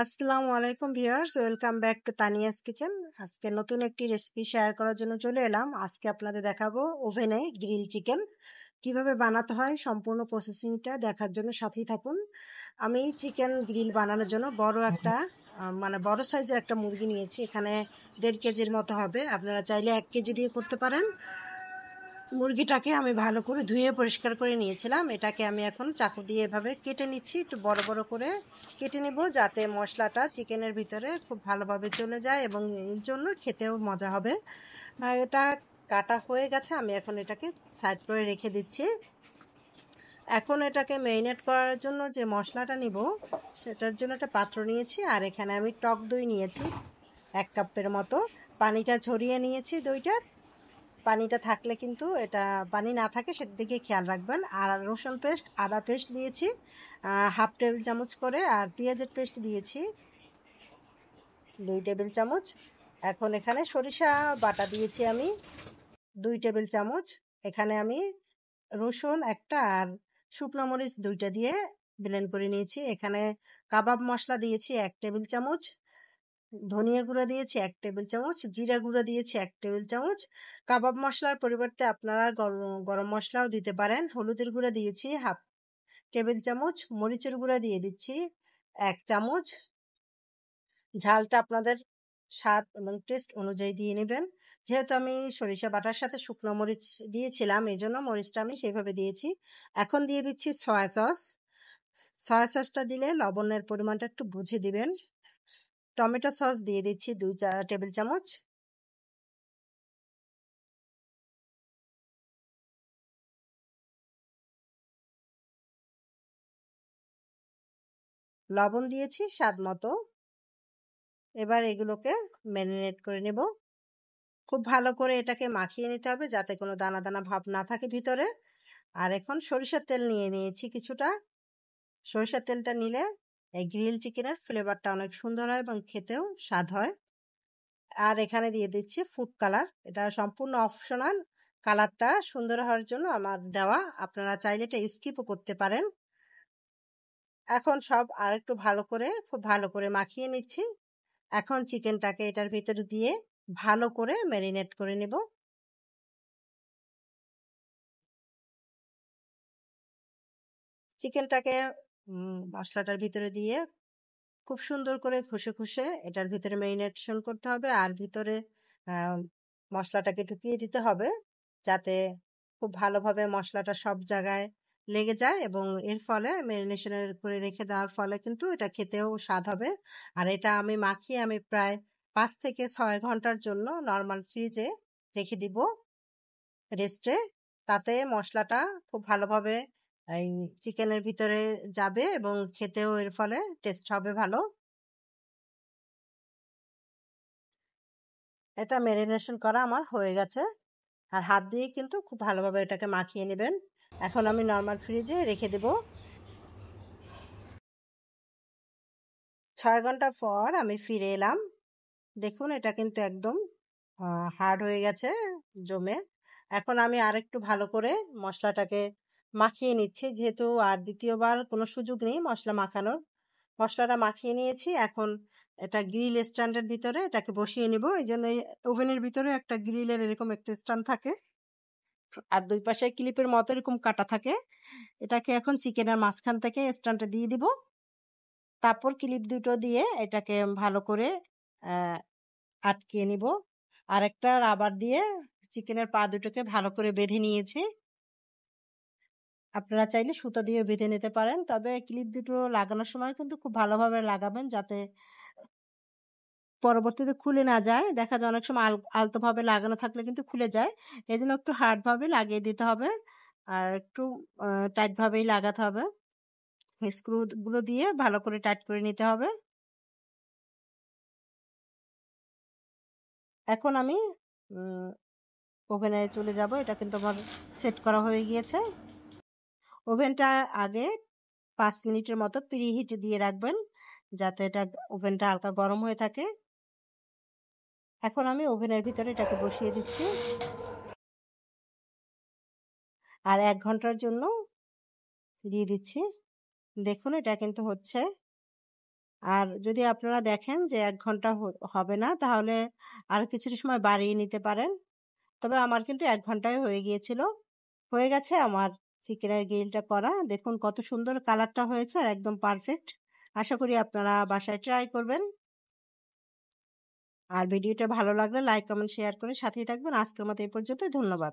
আসসালামু আলাইকুম viewers, welcome back to Tania's kitchen. আজকে নতুন একটি রেসিপি শেয়ার করার জন্য চলে এলাম। আজকে আপনাদের দেখাবো ওভেনে গ্রিল চিকেন। কীভাবে বানাতে হয়, সম্পূর্ণ প্রসেসিংটা দেখার জন্য সাথেই থাকুন। আমি চিকেন গ্রিল বানানোর জন্য বড় একটা মানে বড় সাইজের একটা মুরগি নিয়েছি। এখানে দেড় কেজির মতো হবে। আপনারা চাইলে এক কেজি দিয়ে করতে পারেন। মুরগিটাকে আমি ভালো করে ধুয়ে পরিষ্কার করে নিয়েছিলাম। এটাকে আমি এখন চাকু দিয়ে এভাবে কেটে নিচ্ছি। একটু বড় বড় করে কেটে নেব যাতে মশলাটা চিকেনের ভিতরে খুব ভালোভাবে চলে যায় এবং এর জন্য খেতেও মজা হবে। এটা কাটা হয়ে গেছে, আমি এখন এটাকে সাইড করে রেখে দিচ্ছি। এখন এটাকে মেরিনেট করার জন্য যে মশলাটা নিব, সেটার জন্য একটা পাত্র নিয়েছি আর এখানে আমি টক দই নিয়েছি, এক কাপের মতো। পানিটা ঝরিয়ে নিয়েছি দইটার। পানিটা থাকলে কিন্তু এটা পানি না থাকে সেটার দিকে খেয়াল রাখবেন। আর রসুন পেস্ট, আদা পেস্ট দিয়েছি হাফ টেবিল চামচ করে, আর পেঁয়াজের পেস্ট দিয়েছি, দুই টেবিল চামচ। এখন এখানে সরিষা বাটা দিয়েছি আমি, দুই টেবিল চামচ। এখানে আমি রসুন একটা আর শুকনো মরিচ দুইটা দিয়ে ব্লেন্ড করে নিয়েছি। এখানে কাবাব মশলা দিয়েছি এক টেবিল চামচ। ধনিয়া গুঁড়া দিয়েছি, এক টেবিল চামচ, জিরা গুঁড়া দিয়েছি, এক টেবিল চামচ। কাবাব মশলার পরিবর্তে আপনারা গরম মশলাও দিতে পারেন। হলুদের গুঁড়া দিয়েছি, হাফ টেবিল চামচ। মরিচের গুঁড়া দিয়ে দিচ্ছি, এক চামচ। ঝালটা আপনাদের স্বাদ এবং টেস্ট অনুযায়ী দিয়ে নেবেন। যেহেতু আমি সরিষা বাটার সাথে শুকনো মরিচ দিয়েছিলাম এই জন্য মরিচটা আমি সেইভাবে দিয়েছি। এখন দিয়ে দিচ্ছি সয়া সস। সয়া সসটা দিলে লবণের পরিমাণটা একটু বুঝে দিবেন। টমেটো সস দিয়ে দিচ্ছি দুই টেবিল চামচ। লবণ দিয়েছি স্বাদ মতো। এবার এগুলোকে ম্যারিনেট করে নেব। খুব ভালো করে এটাকে মাখিয়ে নিতে হবে যাতে কোনো দানা দানা ভাব না থাকে ভিতরে। আর এখন সরিষার তেল নিয়ে নিয়েছি কিছুটা। সরিষার তেলটা নিলে এই গ্রিল চিকেনের ফ্লেভারটা অনেক সুন্দর হয় এবং খেতেও স্বাদ হয়। আর এখানে দিয়ে দিচ্ছি ফুড কালার এটা সম্পূর্ণ অপশনাল কালারটা সুন্দর হওয়ার জন্য আমার দেওয়া, আপনারা চাইলে এটা স্কিপও করতে পারেন। এখন সব আর একটু ভালো করে, খুব ভালো করে মাখিয়ে নিচ্ছি। এখন চিকেনটাকে এটার ভিতরে দিয়ে ভালো করে ম্যারিনেট করে নেব। চিকেনটাকে মশলাটার ভিতরে দিয়ে খুব সুন্দর করে খুশে খুশে এটার ভিতরে ম্যারিনেশন করতে হবে। আর ভিতরে মশলাটাকে ঢুকিয়ে দিতে হবে যাতে খুব ভালোভাবে মশলাটা সব জায়গায় লেগে যায় এবং এর ফলে ম্যারিনেশনের করে রেখে দেওয়ার ফলে কিন্তু এটা খেতেও স্বাদ হবে। আর এটা আমি মাখিয়ে আমি প্রায় পাঁচ থেকে ছয় ঘণ্টার জন্য নর্মাল ফ্রিজে রেখে দিব রেস্টে তাতে মশলাটা খুব ভালোভাবে এই চিকেনের ভিতরে যাবে এবং খেতেও এর ফলে টেস্ট হবে ভালো। এটা ম্যারিনেশন করা আমার হয়ে গেছে। আর হাত দিয়ে কিন্তু খুব ভালোভাবে এটাকে মাখিয়ে নেবেন। এখন আমি নর্মাল ফ্রিজে রেখে দেব। ছয় ঘণ্টা পর আমি ফিরে এলাম। দেখুন, এটা কিন্তু একদম হার্ড হয়ে গেছে জমে। এখন আমি আরেকটু ভালো করে মশলাটাকে মাখিয়ে নিচ্ছি। যেহেতু আর দ্বিতীয়বার কোনো সুযোগ নেই মশলা মাখানোর। মশলাটা মাখিয়ে নিয়েছি। এখন এটা গ্রিল স্ট্যান্ডের ভিতরে এটাকে বসিয়ে নিব। এই জন্য ওভেনের ভিতরে একটা গ্রিলের এরকম একটা স্ট্যান্ড থাকে। আর দুই পাশে ক্লিপের মতো এরকম কাটা থাকে। এটাকে এখন চিকেনের মাঝখান থেকে স্ট্যান্ডে দিয়ে দিব। তারপর ক্লিপ দুটো দিয়ে এটাকে ভালো করে আটকিয়ে নিব। আর একটা রাবার দিয়ে চিকেনের পা দুটোকে ভালো করে বেঁধে নিয়েছি। আপনারা চাইলে সুতা দিয়ে বেঁধে নিতে পারেন। তবে ক্লিপ দুটো লাগানোর সময় কিন্তু খুব ভালোভাবে লাগাবেন যাতে পরবর্তীতে খুলে না যায়। দেখা যায় অনেক সময় আল, আলতোভাবে লাগানো থাকলে কিন্তু খুলে যায়। এই জন্য একটু হার্ডভাবে লাগিয়ে দিতে হবে। আর একটু টাইটভাবেই লাগাতে হবে। স্ক্রুগুলো দিয়ে ভালো করে টাইট করে নিতে হবে। এখন আমি ওভেনে চলে যাব। এটা কিন্তু আমার সেট করা হয়ে গিয়েছে। ওভেনটা আগে পাঁচ মিনিটের মতো প্রি হিটে দিয়ে রাখবেন, যাতে এটা ওভেনটা হালকা গরম হয়ে থাকে। এখন আমি ওভেনের ভিতরে এটাকে বসিয়ে দিচ্ছি। আর এক ঘণ্টার জন্য দিয়ে দিচ্ছি। দেখুন, এটা কিন্তু হচ্ছে। আর যদি আপনারা দেখেন যে এক ঘণ্টা হবে না, তাহলে আর কিছুটা সময় বাড়িয়ে নিতে পারেন। তবে আমার কিন্তু এক ঘন্টায় হয়ে গিয়েছিল। হয়ে গেছে আমার চিকেনের গ্রিলটা করা। দেখুন কত সুন্দর কালারটা হয়েছে আর একদম পারফেক্ট। আশা করি আপনারা বাসায় ট্রাই করবেন। আর ভিডিওটা ভালো লাগলে লাইক, কমেন্ট, শেয়ার করে সাথেই থাকবেন। আজকের মতো এই পর্যন্ত ধন্যবাদ।